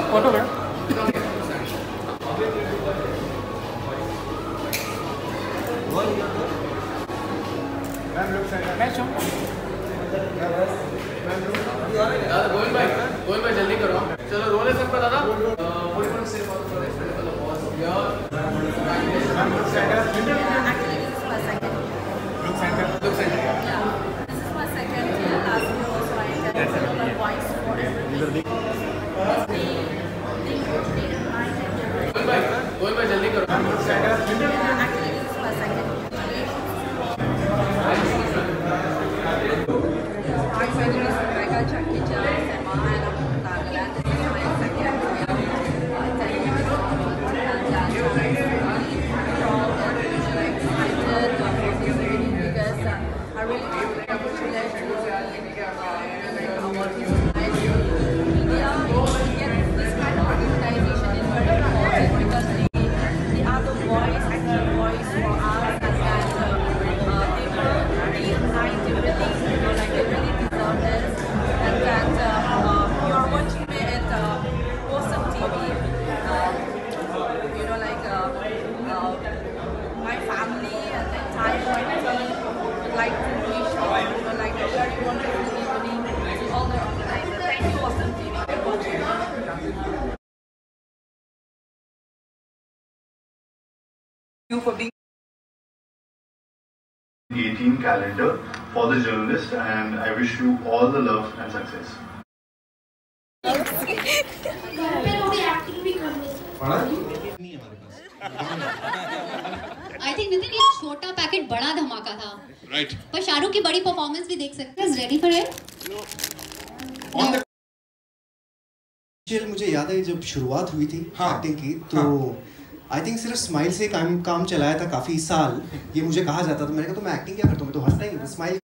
Photo बेटा मैं जल्दी करो चलो रोल है सबका दादा पूरी पूरी जल्दी करो you for being 18 calendar for the journalist and I wish you all the love and success. I think Nitin ये छोटा पैकेट बड़ा धमाका था राइट पर शाहरुख की बड़ी परफॉर्मेंस भी देख सकते हैं रेडी फॉर इट Initial मुझे याद है जब शुरुआत हुई थी हाँ, एक्टिंग की तो आई थिंक सिर्फ़ स्माइल से काम काम चलाया था काफ़ी साल ये मुझे कहा जाता था मैंने कहा तो मैं एक्टिंग क्या करता हूँ मैं तो हंसता ही हूँ smile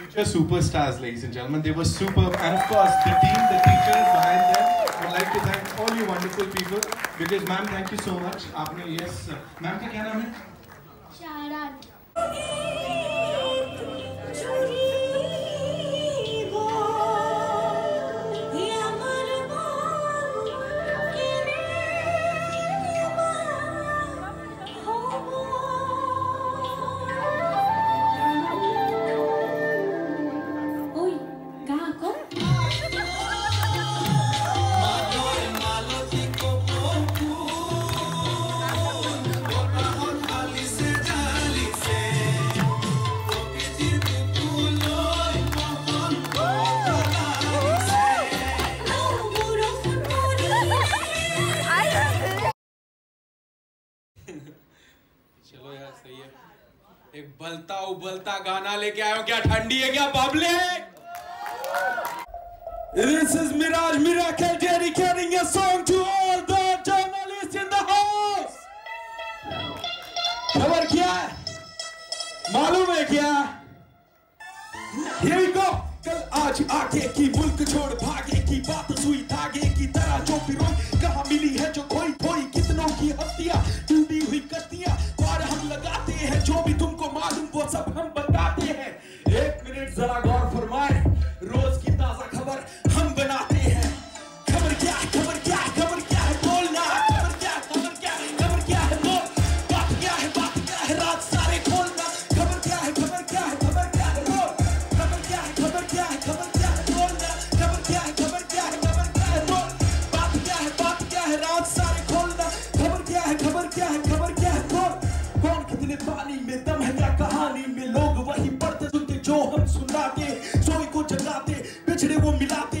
future superstars, ladies and gentlemen, they were superb, and of course, the team, the teachers behind them. I'd like to thank all you wonderful people because, ma'am, thank you so much. आपने yes, ma'am का क्या नाम है? ओय चलो यार, सही है। एक बलता उबलता गाना लेके आयो क्या? ठंडी है क्या? Public! This is Mirage Miracle dedicating a song to all the journalists in the house. खबर क्या मालूम है क्या? Here we go. कल आज आगे की मुल्क छोड़, भागे की बात सुई, धागे की तरह जो पिरोई कहा मिली है जो खोई सुनाते सोई को जगाते पिछड़े वो मिलाते।